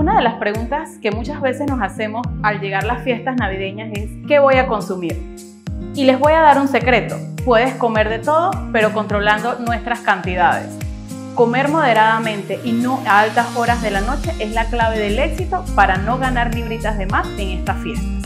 Una de las preguntas que muchas veces nos hacemos al llegar las fiestas navideñas es ¿qué voy a consumir? Y les voy a dar un secreto. Puedes comer de todo, pero controlando nuestras cantidades. Comer moderadamente y no a altas horas de la noche es la clave del éxito para no ganar libritas de más en esta fiesta.